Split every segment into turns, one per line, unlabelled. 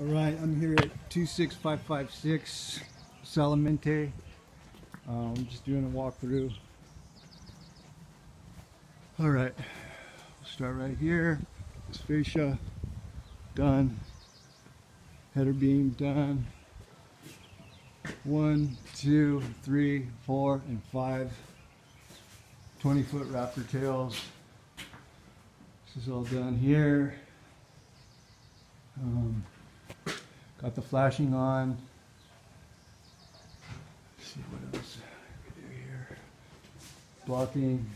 All right, I'm here at 26556 Salamanca. Um, I'm just doing a walkthrough. All right, we'll start right here. This fascia done. Header beam done. One, two, three, four, and five 20 foot rafter tails. This is all done here. Um, got the flashing on. Let's see what else we do here. Blocking.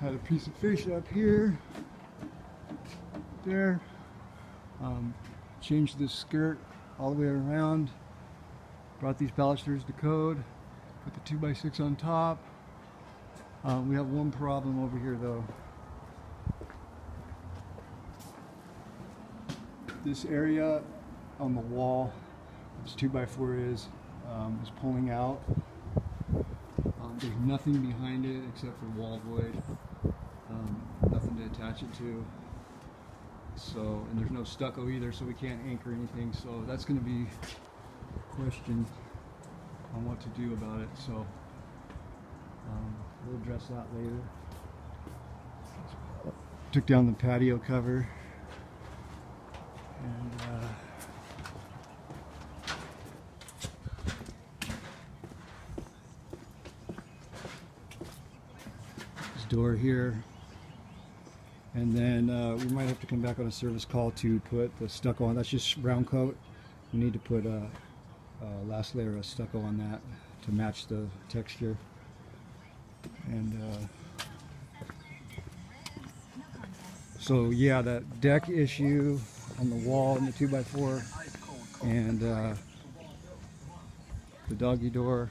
Had a piece of fish up here, there. Um, changed this skirt all the way around. Brought these balusters to code. Put the 2x6 on top. Um, we have one problem over here though. This area on the wall, this 2x4 is, um, is pulling out. There's nothing behind it except for wall void. Um, nothing to attach it to. So, and there's no stucco either, so we can't anchor anything. So that's going to be a question on what to do about it. So um, we'll address that later. Took down the patio cover. Door here. And then uh, we might have to come back on a service call to put the stucco on. That's just brown coat. We need to put a, a last layer of stucco on that to match the texture. And uh, so yeah, that deck issue on the wall in the 2x4 and uh, the doggy door.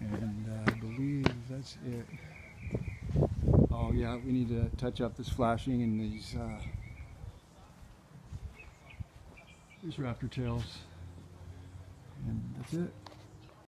And uh, I it. Oh yeah, we need to touch up this flashing and these uh, these rafter tails. And that's it.